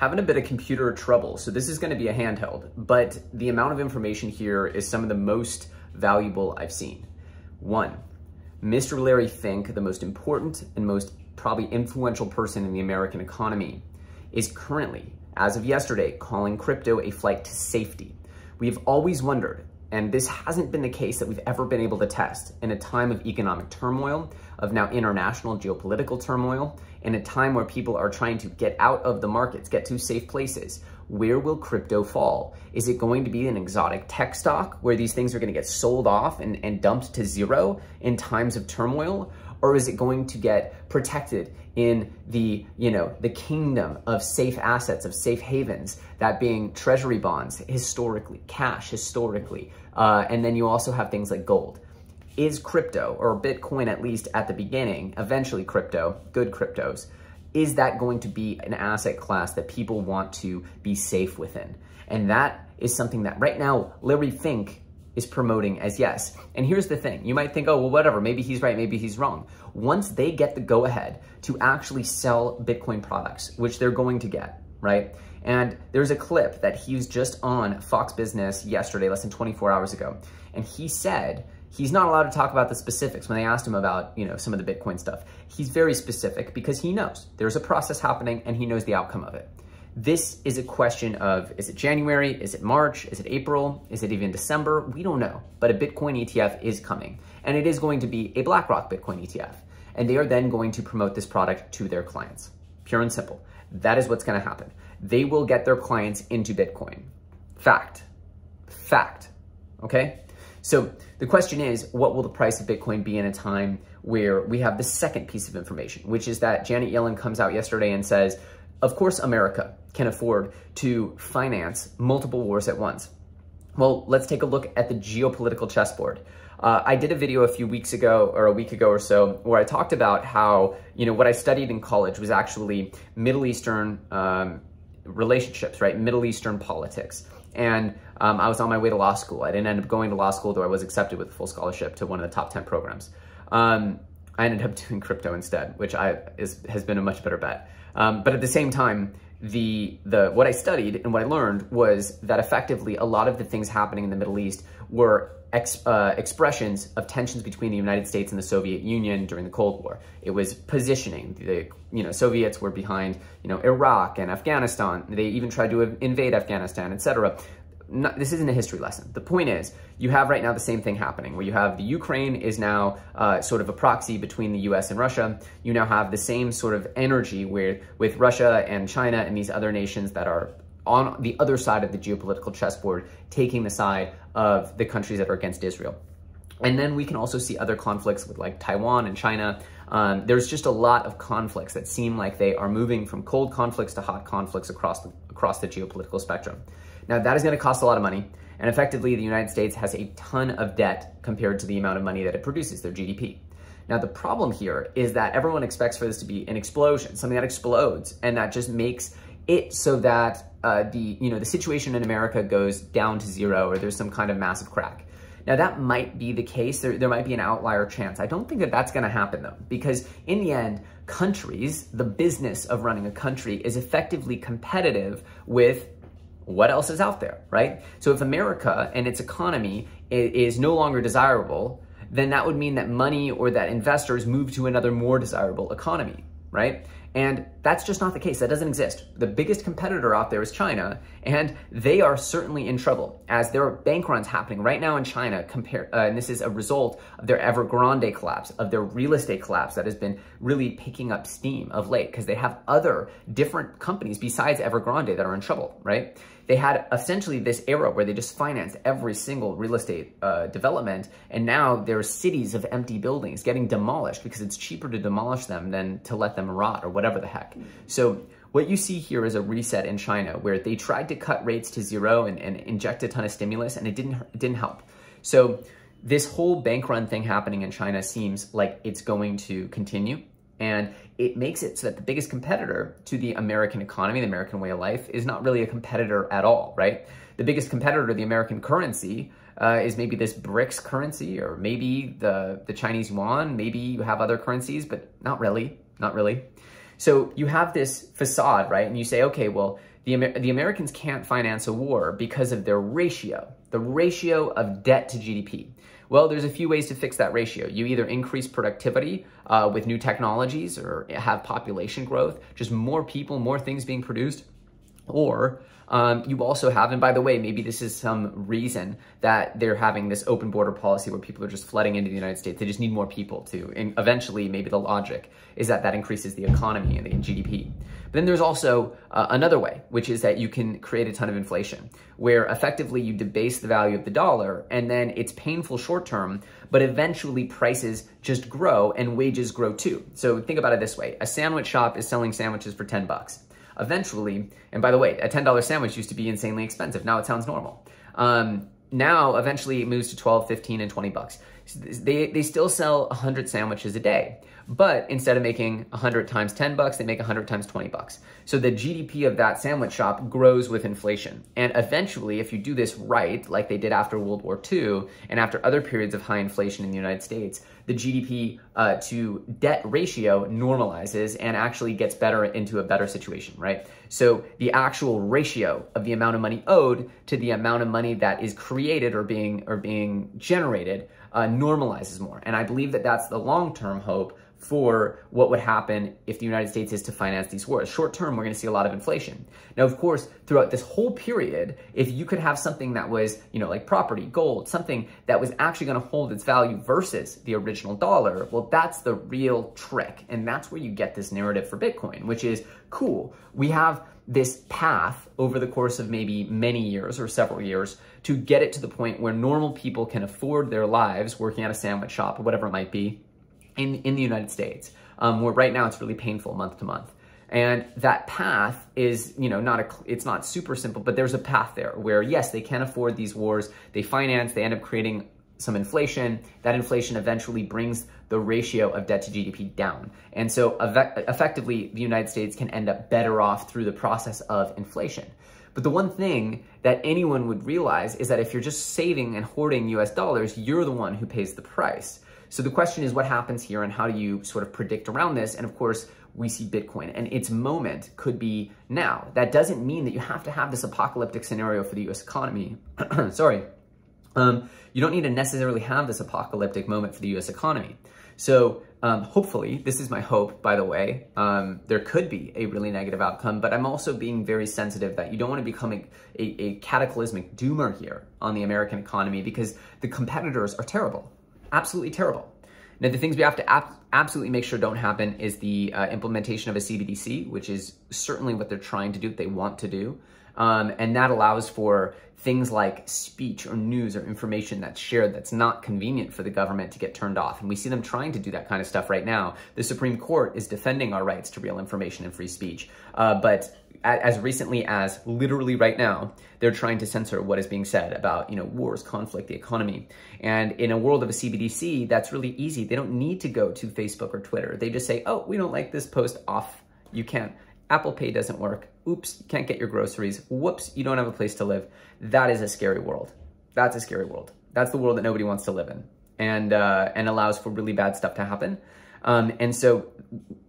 having a bit of computer trouble. So this is gonna be a handheld, but the amount of information here is some of the most valuable I've seen. One, Mr. Larry Fink, the most important and most probably influential person in the American economy, is currently, as of yesterday, calling crypto a flight to safety. We've always wondered, and this hasn't been the case that we've ever been able to test in a time of economic turmoil, of now international geopolitical turmoil, in a time where people are trying to get out of the markets, get to safe places. Where will crypto fall? Is it going to be an exotic tech stock where these things are going to get sold off and, and dumped to zero in times of turmoil? Or is it going to get protected in the, you know, the kingdom of safe assets, of safe havens, that being treasury bonds historically, cash historically, uh, and then you also have things like gold is crypto or Bitcoin at least at the beginning, eventually crypto, good cryptos, is that going to be an asset class that people want to be safe within? And that is something that right now Larry Fink is promoting as yes. And here's the thing, you might think, oh, well, whatever, maybe he's right, maybe he's wrong. Once they get the go ahead to actually sell Bitcoin products, which they're going to get, right? And there's a clip that he was just on Fox Business yesterday, less than 24 hours ago. And he said He's not allowed to talk about the specifics when they asked him about, you know, some of the Bitcoin stuff. He's very specific because he knows there's a process happening and he knows the outcome of it. This is a question of, is it January? Is it March? Is it April? Is it even December? We don't know, but a Bitcoin ETF is coming and it is going to be a BlackRock Bitcoin ETF. And they are then going to promote this product to their clients. Pure and simple. That is what's going to happen. They will get their clients into Bitcoin. Fact. Fact. Okay? So the question is, what will the price of Bitcoin be in a time where we have the second piece of information, which is that Janet Yellen comes out yesterday and says, of course America can afford to finance multiple wars at once. Well, let's take a look at the geopolitical chessboard. Uh, I did a video a few weeks ago or a week ago or so where I talked about how, you know, what I studied in college was actually Middle Eastern um, relationships, right? Middle Eastern politics. And um, I was on my way to law school. I didn't end up going to law school, though I was accepted with a full scholarship to one of the top 10 programs. Um, I ended up doing crypto instead, which I is, has been a much better bet. Um, but at the same time, the the what I studied and what I learned was that effectively a lot of the things happening in the Middle East were ex, uh, expressions of tensions between the United States and the Soviet Union during the Cold War. It was positioning. The you know Soviets were behind you know Iraq and Afghanistan. They even tried to invade Afghanistan, etc not, this isn't a history lesson. The point is, you have right now the same thing happening, where you have the Ukraine is now uh, sort of a proxy between the US and Russia. You now have the same sort of energy where, with Russia and China and these other nations that are on the other side of the geopolitical chessboard, taking the side of the countries that are against Israel. And then we can also see other conflicts with like Taiwan and China. Um, there's just a lot of conflicts that seem like they are moving from cold conflicts to hot conflicts across the, across the geopolitical spectrum. Now that is going to cost a lot of money. And effectively, the United States has a ton of debt compared to the amount of money that it produces, their GDP. Now, the problem here is that everyone expects for this to be an explosion, something that explodes, and that just makes it so that uh, the, you know, the situation in America goes down to zero or there's some kind of massive crack. Now, that might be the case. There, there might be an outlier chance. I don't think that that's going to happen, though, because in the end, countries, the business of running a country is effectively competitive with what else is out there, right? So if America and its economy is no longer desirable, then that would mean that money or that investors move to another more desirable economy, right? And that's just not the case. That doesn't exist. The biggest competitor out there is China, and they are certainly in trouble as there are bank runs happening right now in China. Compare, uh, and this is a result of their Evergrande collapse, of their real estate collapse that has been really picking up steam of late because they have other different companies besides Evergrande that are in trouble, right? they had essentially this era where they just financed every single real estate uh, development, and now there are cities of empty buildings getting demolished because it's cheaper to demolish them than to let them rot or whatever the heck. So what you see here is a reset in China where they tried to cut rates to zero and, and inject a ton of stimulus, and it didn't it didn't help. So this whole bank run thing happening in China seems like it's going to continue. And it makes it so that the biggest competitor to the American economy, the American way of life, is not really a competitor at all, right? The biggest competitor the American currency uh, is maybe this BRICS currency or maybe the, the Chinese yuan. Maybe you have other currencies, but not really, not really. So you have this facade, right? And you say, okay, well, the, Amer the Americans can't finance a war because of their ratio, the ratio of debt to GDP. Well, there's a few ways to fix that ratio. You either increase productivity uh, with new technologies or have population growth, just more people, more things being produced, or um, you also have, and by the way, maybe this is some reason that they're having this open border policy where people are just flooding into the United States. They just need more people to, and eventually maybe the logic is that that increases the economy and the GDP. But then there's also uh, another way, which is that you can create a ton of inflation, where effectively you debase the value of the dollar and then it's painful short term, but eventually prices just grow and wages grow too. So think about it this way. A sandwich shop is selling sandwiches for 10 bucks eventually, and by the way, a $10 sandwich used to be insanely expensive. Now it sounds normal. Um, now, eventually, it moves to 12, 15, and 20 bucks. They, they still sell 100 sandwiches a day, but instead of making 100 times 10 bucks, they make 100 times 20 bucks. So the GDP of that sandwich shop grows with inflation. And eventually, if you do this right, like they did after World War II and after other periods of high inflation in the United States, the GDP uh, to debt ratio normalizes and actually gets better into a better situation, right? So the actual ratio of the amount of money owed to the amount of money that is created or being or being generated uh, normalizes more. And I believe that that's the long-term hope for what would happen if the United States is to finance these wars. Short term, we're going to see a lot of inflation. Now, of course, throughout this whole period, if you could have something that was, you know, like property, gold, something that was actually going to hold its value versus the original dollar, well, that's the real trick. And that's where you get this narrative for Bitcoin, which is cool. We have this path over the course of maybe many years or several years to get it to the point where normal people can afford their lives working at a sandwich shop or whatever it might be in, in the United States, um, where right now it's really painful month to month. And that path is, you know, not a, it's not super simple, but there's a path there where yes, they can afford these wars, they finance, they end up creating some inflation. That inflation eventually brings the ratio of debt to GDP down. And so effectively, the United States can end up better off through the process of inflation. But the one thing that anyone would realize is that if you're just saving and hoarding US dollars, you're the one who pays the price. So the question is what happens here and how do you sort of predict around this? And of course, we see Bitcoin and its moment could be now. That doesn't mean that you have to have this apocalyptic scenario for the US economy. Sorry. Um, you don't need to necessarily have this apocalyptic moment for the US economy. So um, hopefully, this is my hope, by the way, um, there could be a really negative outcome, but I'm also being very sensitive that you don't want to become a, a, a cataclysmic doomer here on the American economy because the competitors are terrible absolutely terrible. Now, the things we have to ab absolutely make sure don't happen is the uh, implementation of a CBDC, which is certainly what they're trying to do, they want to do. Um, and that allows for things like speech or news or information that's shared that's not convenient for the government to get turned off. And we see them trying to do that kind of stuff right now. The Supreme Court is defending our rights to real information and free speech. Uh, but as recently as literally right now, they're trying to censor what is being said about, you know, wars, conflict, the economy. And in a world of a CBDC, that's really easy. They don't need to go to Facebook or Twitter. They just say, oh, we don't like this post off. You can't. Apple Pay doesn't work. Oops, you can't get your groceries. Whoops, you don't have a place to live. That is a scary world. That's a scary world. That's the world that nobody wants to live in and, uh, and allows for really bad stuff to happen. Um, and so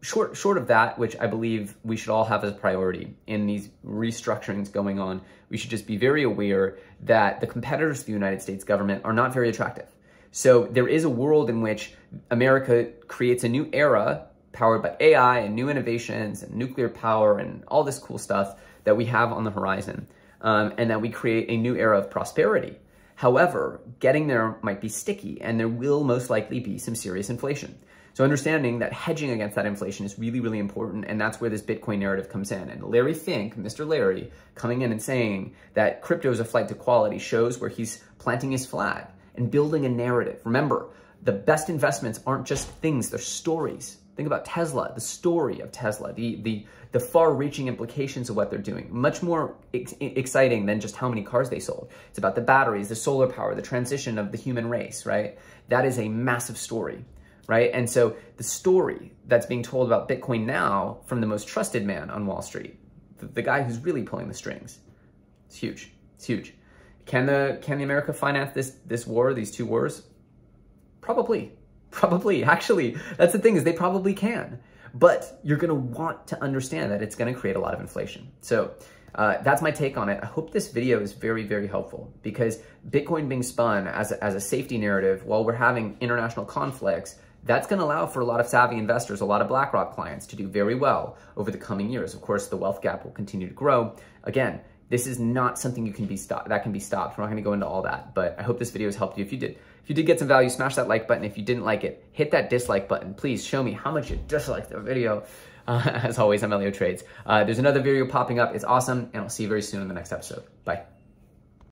short, short of that, which I believe we should all have as a priority in these restructurings going on, we should just be very aware that the competitors of the United States government are not very attractive. So there is a world in which America creates a new era powered by AI and new innovations and nuclear power and all this cool stuff that we have on the horizon, um, and that we create a new era of prosperity. However, getting there might be sticky, and there will most likely be some serious inflation. So understanding that hedging against that inflation is really, really important, and that's where this Bitcoin narrative comes in. And Larry Fink, Mr. Larry, coming in and saying that crypto is a flight to quality shows where he's planting his flag and building a narrative. Remember, the best investments aren't just things, they're stories. Think about Tesla, the story of Tesla, the, the, the far-reaching implications of what they're doing. Much more ex exciting than just how many cars they sold. It's about the batteries, the solar power, the transition of the human race, right? That is a massive story right? And so the story that's being told about Bitcoin now from the most trusted man on Wall Street, the, the guy who's really pulling the strings, it's huge. It's huge. Can the can the America finance this this war, these two wars? Probably. Probably. Actually, that's the thing is they probably can. but you're gonna want to understand that it's gonna create a lot of inflation. So uh, that's my take on it. I hope this video is very, very helpful because Bitcoin being spun as a, as a safety narrative while we're having international conflicts, that's going to allow for a lot of savvy investors, a lot of BlackRock clients to do very well over the coming years. Of course, the wealth gap will continue to grow. Again, this is not something you can be stopped that can be stopped. We're not going to go into all that, but I hope this video has helped you. If you did, if you did get some value, smash that like button. If you didn't like it, hit that dislike button. Please show me how much you disliked the video. Uh, as always, I'm Ellio Trades. Uh, there's another video popping up. It's awesome, and I'll see you very soon in the next episode. Bye.